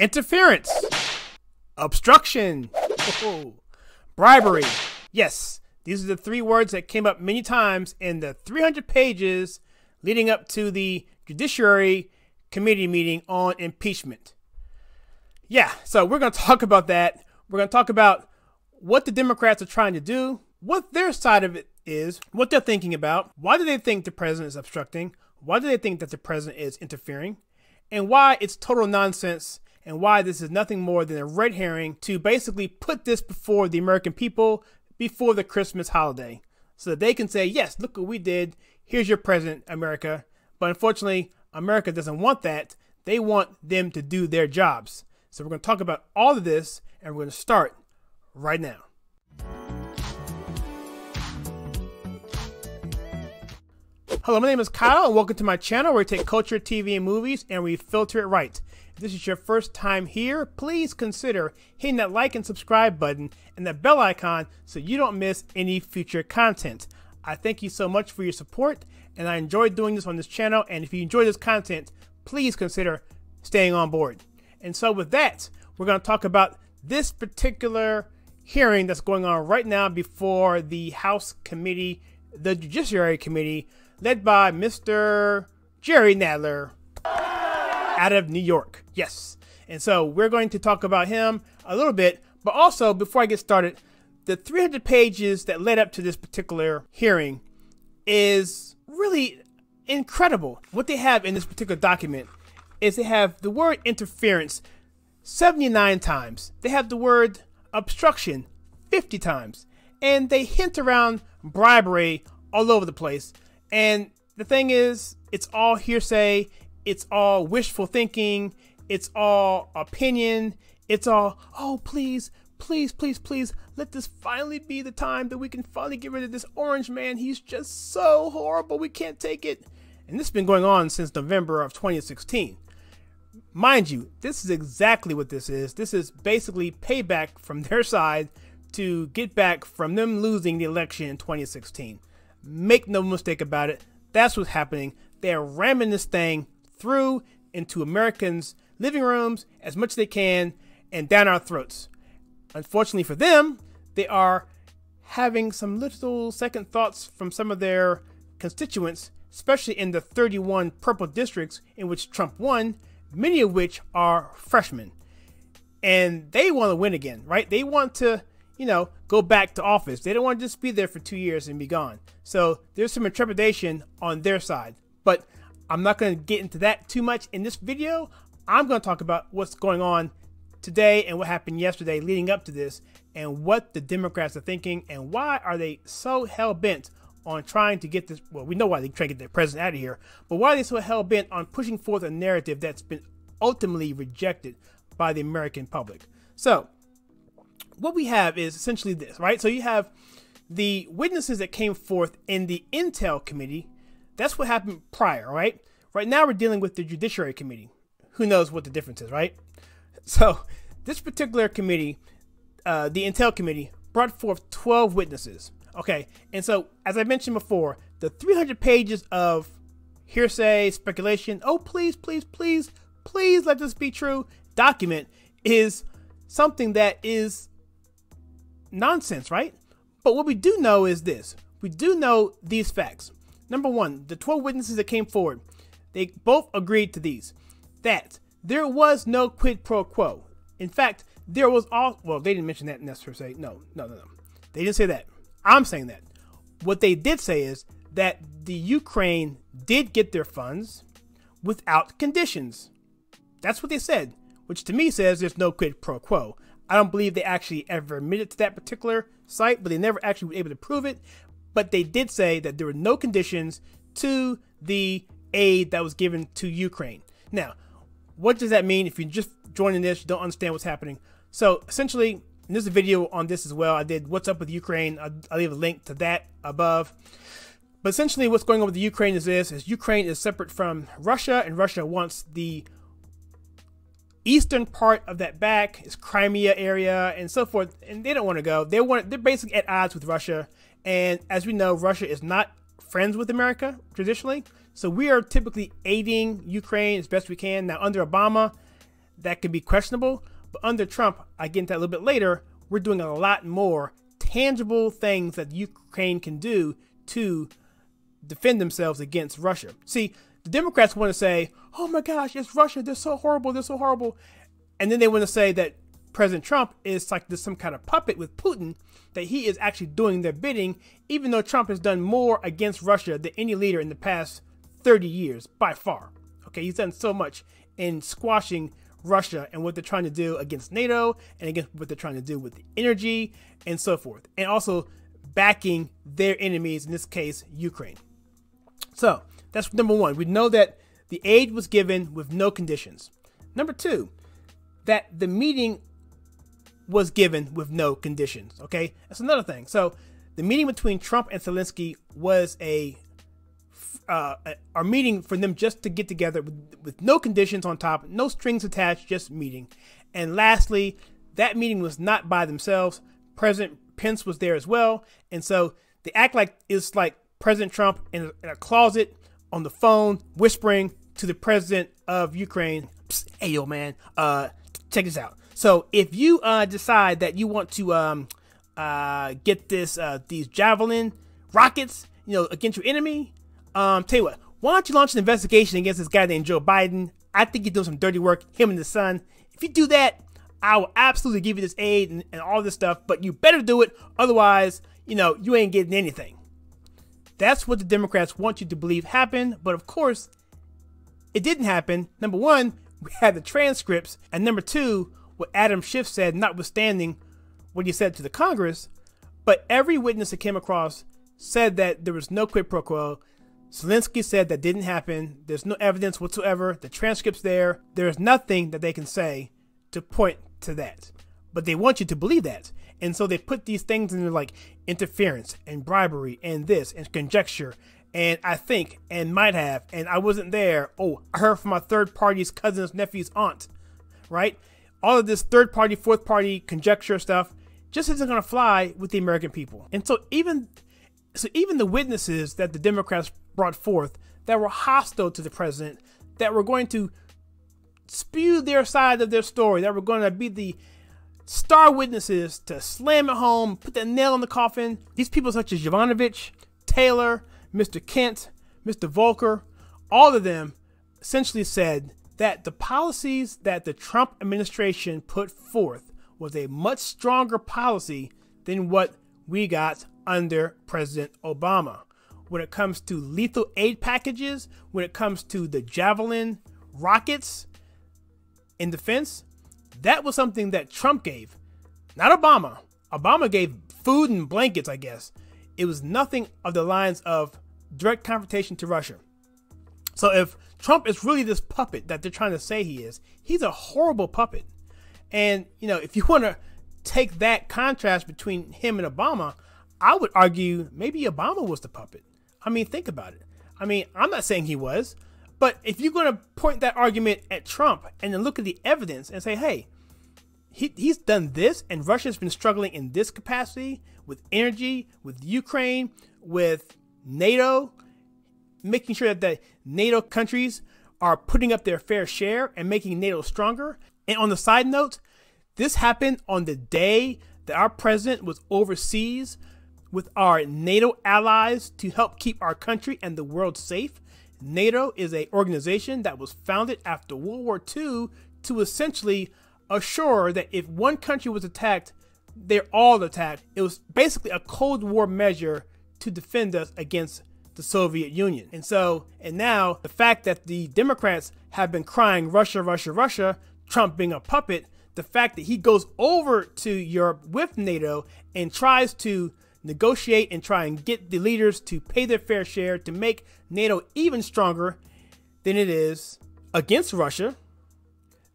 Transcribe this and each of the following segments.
interference, obstruction, bribery. Yes, these are the three words that came up many times in the 300 pages leading up to the Judiciary Committee meeting on impeachment. Yeah, so we're going to talk about that. We're going to talk about what the Democrats are trying to do, what their side of it is, what they're thinking about, why do they think the president is obstructing, why do they think that the president is interfering, and why it's total nonsense and why this is nothing more than a red herring to basically put this before the American people before the Christmas holiday so that they can say, yes, look what we did. Here's your present, America. But unfortunately, America doesn't want that. They want them to do their jobs. So we're going to talk about all of this and we're going to start right now. Hello, my name is Kyle, and welcome to my channel where we take culture, TV, and movies and we filter it right. This is your first time here, please consider hitting that like and subscribe button and that bell icon so you don't miss any future content. I thank you so much for your support, and I enjoy doing this on this channel. And if you enjoy this content, please consider staying on board. And so, with that, we're going to talk about this particular hearing that's going on right now before the House Committee, the Judiciary Committee led by Mr. Jerry Nadler out of New York. Yes. And so we're going to talk about him a little bit, but also before I get started, the 300 pages that led up to this particular hearing is really incredible. What they have in this particular document is they have the word interference 79 times. They have the word obstruction 50 times. And they hint around bribery all over the place. And the thing is, it's all hearsay, it's all wishful thinking, it's all opinion, it's all, oh, please, please, please, please, let this finally be the time that we can finally get rid of this orange man. He's just so horrible, we can't take it. And this has been going on since November of 2016. Mind you, this is exactly what this is. This is basically payback from their side to get back from them losing the election in 2016. Make no mistake about it. That's what's happening. They're ramming this thing through into Americans' living rooms as much as they can and down our throats. Unfortunately for them, they are having some little second thoughts from some of their constituents, especially in the 31 purple districts in which Trump won, many of which are freshmen. And they want to win again, right? They want to you know, go back to office. They don't want to just be there for two years and be gone. So there's some intrepidation on their side. But I'm not going to get into that too much in this video. I'm going to talk about what's going on today and what happened yesterday leading up to this and what the Democrats are thinking and why are they so hell bent on trying to get this. Well, we know why they're trying to get their president out of here, but why are they so hell bent on pushing forth a narrative that's been ultimately rejected by the American public? So, what we have is essentially this, right? So you have the witnesses that came forth in the Intel Committee. That's what happened prior, right? Right now we're dealing with the Judiciary Committee. Who knows what the difference is, right? So this particular committee, uh, the Intel Committee, brought forth 12 witnesses. Okay, and so as I mentioned before, the 300 pages of hearsay, speculation, oh, please, please, please, please let this be true document is something that is nonsense, right? But what we do know is this. We do know these facts. Number one, the 12 witnesses that came forward, they both agreed to these. That there was no quid pro quo. In fact, there was all, well, they didn't mention that necessarily. No, no, no, no. They didn't say that. I'm saying that. What they did say is that the Ukraine did get their funds without conditions. That's what they said, which to me says there's no quid pro quo. I don't believe they actually ever admitted to that particular site, but they never actually were able to prove it. But they did say that there were no conditions to the aid that was given to Ukraine. Now, what does that mean? If you're just joining this, you don't understand what's happening. So essentially, there's a video on this as well. I did what's up with Ukraine. I'll, I'll leave a link to that above. But essentially, what's going on with the Ukraine is this: is Ukraine is separate from Russia, and Russia wants the eastern part of that back is Crimea area and so forth, and they don't want to go. They want they're basically at odds with Russia, and as we know, Russia is not friends with America traditionally. So we are typically aiding Ukraine as best we can. Now under Obama, that could be questionable. But under Trump, I get into that a little bit later, we're doing a lot more tangible things that Ukraine can do to defend themselves against Russia. See, the Democrats want to say, oh my gosh, it's Russia. They're so horrible. They're so horrible. And then they want to say that President Trump is like this some kind of puppet with Putin, that he is actually doing their bidding, even though Trump has done more against Russia than any leader in the past 30 years by far. Okay, he's done so much in squashing Russia and what they're trying to do against NATO and against what they're trying to do with the energy and so forth. And also backing their enemies, in this case, Ukraine. So that's number one. We know that the aid was given with no conditions. Number two, that the meeting was given with no conditions. Okay, that's another thing. So the meeting between Trump and Zelensky was a uh, a meeting for them just to get together with, with no conditions on top, no strings attached, just meeting. And lastly, that meeting was not by themselves. President Pence was there as well, and so they act like it's like President Trump in a, in a closet on the phone whispering to the president of Ukraine, "Hey, yo, man, uh, check this out. So if you uh, decide that you want to um, uh, get this uh, these javelin rockets, you know, against your enemy, um, tell you what, why don't you launch an investigation against this guy named Joe Biden? I think he's doing some dirty work, him and his son. If you do that, I will absolutely give you this aid and, and all this stuff, but you better do it. Otherwise, you know, you ain't getting anything. That's what the Democrats want you to believe happened, but of course, it didn't happen. Number one, we had the transcripts, and number two, what Adam Schiff said, notwithstanding what he said to the Congress, but every witness that came across said that there was no quid pro quo. Zelensky said that didn't happen. There's no evidence whatsoever. The transcript's there. There's nothing that they can say to point to that. But they want you to believe that. And so they put these things in there like interference and bribery and this and conjecture and I think and might have and I wasn't there. Oh, I heard from my third party's cousin's nephew's aunt, right? All of this third party, fourth party conjecture stuff just isn't going to fly with the American people. And so even so even the witnesses that the Democrats brought forth that were hostile to the president, that were going to spew their side of their story, that were going to be the star witnesses to slam it home, put that nail in the coffin. These people such as Yovanovitch, Taylor, Mr. Kent, Mr. Volker, all of them essentially said that the policies that the Trump administration put forth was a much stronger policy than what we got under President Obama. When it comes to lethal aid packages, when it comes to the Javelin rockets in defense, that was something that Trump gave, not Obama. Obama gave food and blankets, I guess. It was nothing of the lines of direct confrontation to Russia. So if Trump is really this puppet that they're trying to say he is, he's a horrible puppet. And, you know, if you want to take that contrast between him and Obama, I would argue maybe Obama was the puppet. I mean, think about it. I mean, I'm not saying he was, but if you're going to point that argument at Trump and then look at the evidence and say, hey, he, he's done this and Russia's been struggling in this capacity with energy, with Ukraine, with NATO, making sure that the NATO countries are putting up their fair share and making NATO stronger. And on the side note, this happened on the day that our president was overseas with our NATO allies to help keep our country and the world safe. NATO is an organization that was founded after World War II to essentially assure that if one country was attacked, they're all attacked. It was basically a Cold War measure to defend us against the Soviet Union. And so, and now the fact that the Democrats have been crying Russia, Russia, Russia, Trump being a puppet, the fact that he goes over to Europe with NATO and tries to negotiate and try and get the leaders to pay their fair share to make NATO even stronger than it is against Russia,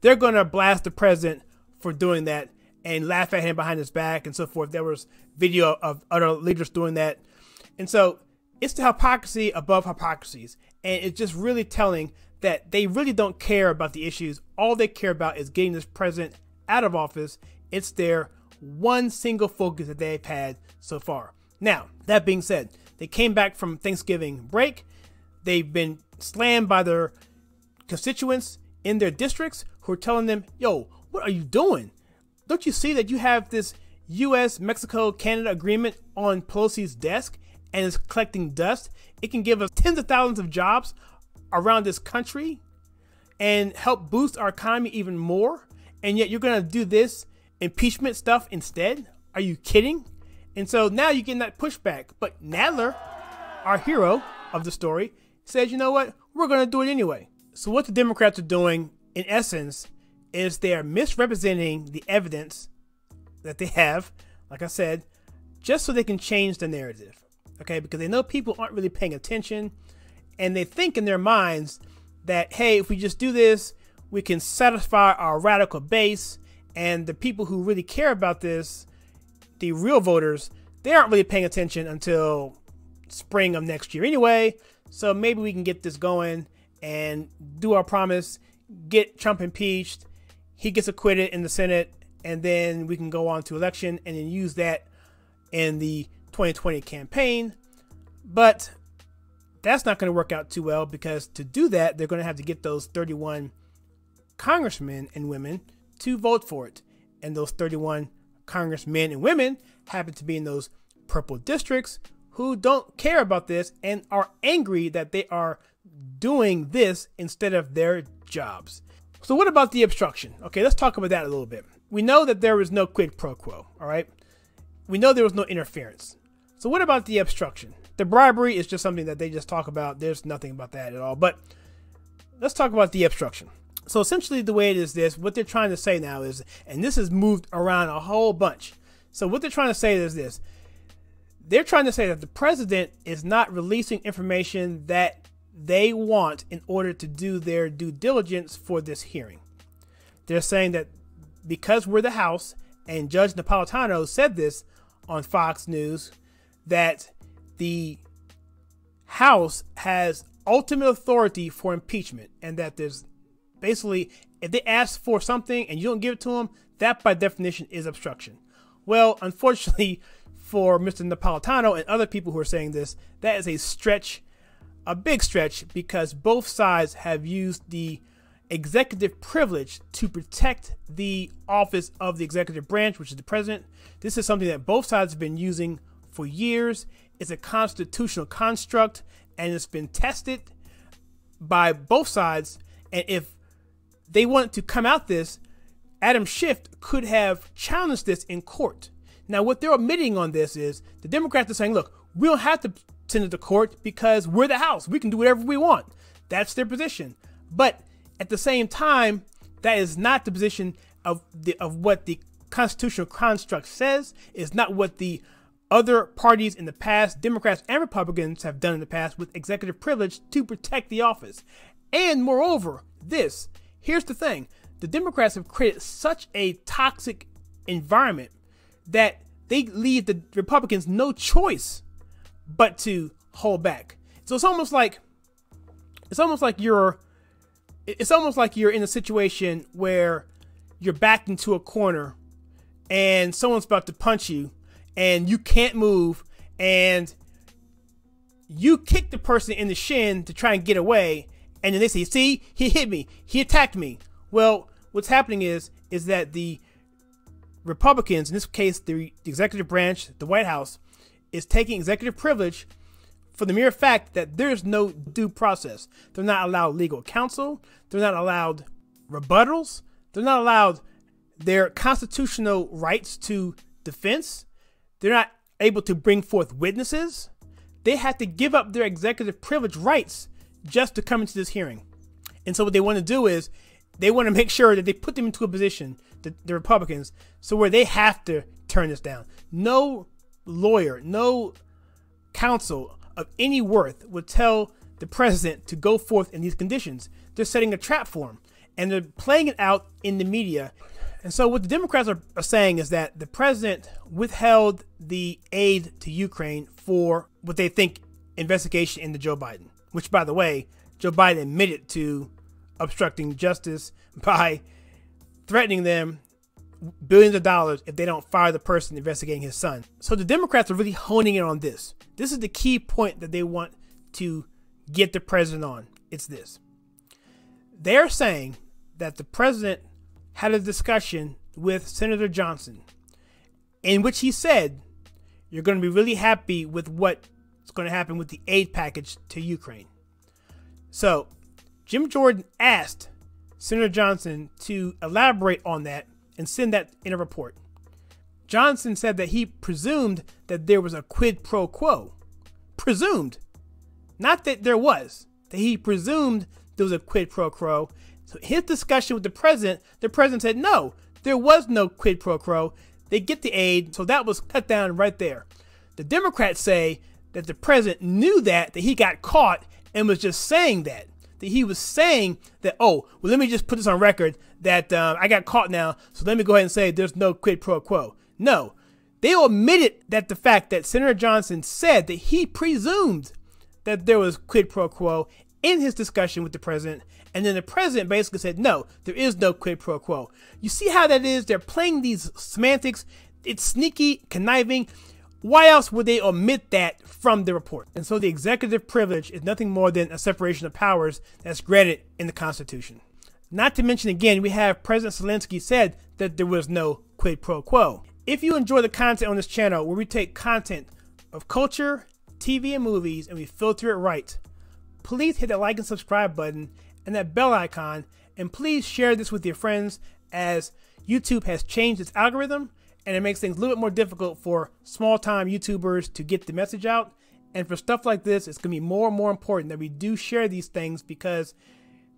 they're going to blast the president for doing that and laugh at him behind his back and so forth. There was video of other leaders doing that. And so it's the hypocrisy above hypocrisies. And it's just really telling that they really don't care about the issues. All they care about is getting this president out of office. It's their one single focus that they've had so far. Now, that being said, they came back from Thanksgiving break. They've been slammed by their constituents in their districts who are telling them, yo, what are you doing? Don't you see that you have this US Mexico Canada agreement on Pelosi's desk and is collecting dust? It can give us tens of thousands of jobs around this country and help boost our economy even more. And yet you're going to do this impeachment stuff instead? Are you kidding? And so now you're getting that pushback. But Nadler, our hero of the story, says, you know what? We're going to do it anyway. So what the Democrats are doing, in essence, is they are misrepresenting the evidence that they have, like I said, just so they can change the narrative. Okay, because they know people aren't really paying attention and they think in their minds that, hey, if we just do this, we can satisfy our radical base and the people who really care about this, the real voters, they aren't really paying attention until spring of next year anyway. So maybe we can get this going and do our promise, get Trump impeached, he gets acquitted in the Senate, and then we can go on to election and then use that in the 2020 campaign. But that's not going to work out too well because to do that, they're going to have to get those 31 congressmen and women to vote for it. And those 31 congressmen and women happen to be in those purple districts who don't care about this and are angry that they are doing this instead of their jobs. So what about the obstruction? Okay, let's talk about that a little bit. We know that there was no quid pro quo, all right? We know there was no interference. So what about the obstruction? The bribery is just something that they just talk about. There's nothing about that at all. But let's talk about the obstruction. So essentially the way it is this, what they're trying to say now is, and this has moved around a whole bunch. So what they're trying to say is this. They're trying to say that the president is not releasing information that they want in order to do their due diligence for this hearing. They're saying that because we're the House, and Judge Napolitano said this on Fox News, that the House has ultimate authority for impeachment, and that there's basically, if they ask for something and you don't give it to them, that by definition is obstruction. Well, unfortunately for Mr. Napolitano and other people who are saying this, that is a stretch a big stretch because both sides have used the executive privilege to protect the office of the executive branch, which is the president. This is something that both sides have been using for years. It's a constitutional construct and it's been tested by both sides. And if they wanted to come out this, Adam Schiff could have challenged this in court. Now, what they're omitting on this is the Democrats are saying, look, we don't have to send it to court because we're the House. We can do whatever we want. That's their position. But at the same time, that is not the position of the of what the constitutional construct says. It's not what the other parties in the past, Democrats and Republicans, have done in the past with executive privilege to protect the office. And moreover, this here's the thing the Democrats have created such a toxic environment that they leave the Republicans no choice but to hold back. So it's almost like it's almost like you're it's almost like you're in a situation where you're backed into a corner and someone's about to punch you and you can't move and you kick the person in the shin to try and get away and then they say see he hit me he attacked me well what's happening is is that the republicans in this case the, the executive branch the white house is taking executive privilege for the mere fact that there's no due process. They're not allowed legal counsel. They're not allowed rebuttals. They're not allowed their constitutional rights to defense. They're not able to bring forth witnesses. They have to give up their executive privilege rights just to come into this hearing. And so what they want to do is they want to make sure that they put them into a position, the, the Republicans, so where they have to turn this down. No lawyer, no counsel of any worth would tell the president to go forth in these conditions. They're setting a trap for him and they're playing it out in the media. And so, what the Democrats are, are saying is that the president withheld the aid to Ukraine for what they think investigation into Joe Biden, which, by the way, Joe Biden admitted to obstructing justice by threatening them billions of dollars if they don't fire the person investigating his son. So the Democrats are really honing in on this. This is the key point that they want to get the president on. It's this. They're saying that the president had a discussion with Senator Johnson in which he said, You're going to be really happy with what's going to happen with the aid package to Ukraine. So, Jim Jordan asked Senator Johnson to elaborate on that and send that in a report. Johnson said that he presumed that there was a quid pro quo. Presumed. Not that there was, that he presumed there was a quid pro quo. So his discussion with the president, the president said, no, there was no quid pro quo. They get the aid, so that was cut down right there. The Democrats say that the president knew that, that he got caught and was just saying that. That he was saying that, oh, well, let me just put this on record that um, I got caught now, so let me go ahead and say there's no quid pro quo. No, they omitted that the fact that Senator Johnson said that he presumed that there was quid pro quo in his discussion with the president, and then the president basically said, no, there is no quid pro quo. You see how that is? They're playing these semantics. It's sneaky, conniving. Why else would they omit that from the report? And so the executive privilege is nothing more than a separation of powers that's granted in the Constitution. Not to mention, again, we have President Zelensky said that there was no quid pro quo. If you enjoy the content on this channel where we take content of culture, TV, and movies and we filter it right, please hit that like and subscribe button and that bell icon, and please share this with your friends as YouTube has changed its algorithm and it makes things a little bit more difficult for small time YouTubers to get the message out. And for stuff like this, it's going to be more and more important that we do share these things because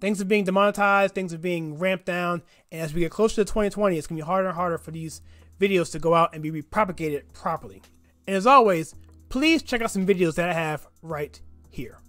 things are being demonetized, things are being ramped down. And as we get closer to 2020, it's to be harder and harder for these videos to go out and be propagated properly. And as always, please check out some videos that I have right here.